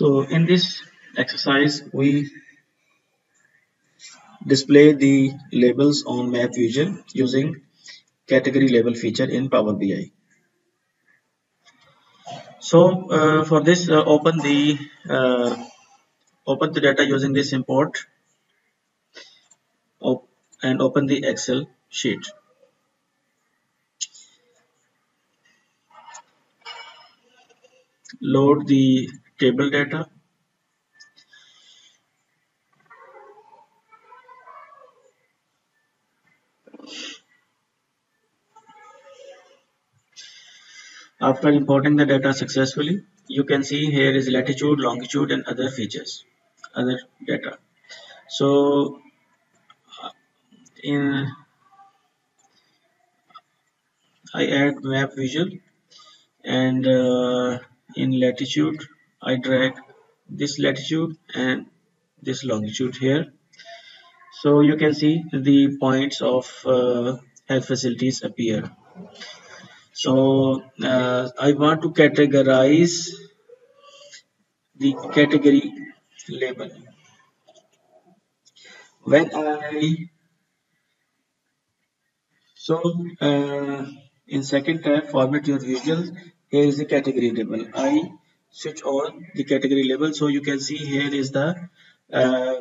So in this exercise, we display the labels on Map Visual using category label feature in Power BI. So uh, for this, uh, open the uh, open the data using this import op and open the Excel sheet. Load the table data After importing the data successfully, you can see here is latitude, longitude and other features, other data. So in I add map visual and uh, in latitude I drag this latitude and this longitude here. So you can see the points of uh, health facilities appear. So uh, I want to categorize the category label. When I so uh, in second tab format your visual. Here is the category label. I switch on the category label so you can see here is the uh,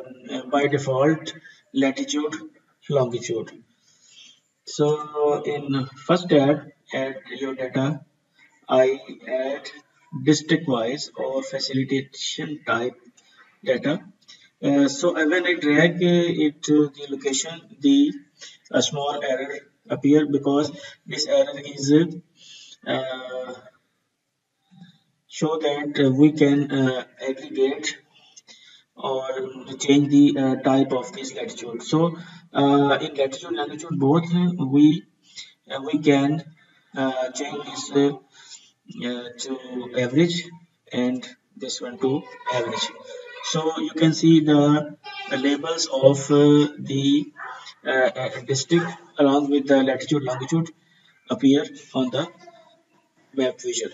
by default latitude longitude. So in first tab add your data. I add district wise or facilitation type data. Uh, so when I drag it to the location the a small error appear because this error is uh, show that we can uh, aggregate or change the uh, type of this latitude. So uh, in latitude longitude both we uh, we can uh, change this uh, uh, to average and this one to average. So you can see the labels of the district along with the latitude longitude appear on the map visual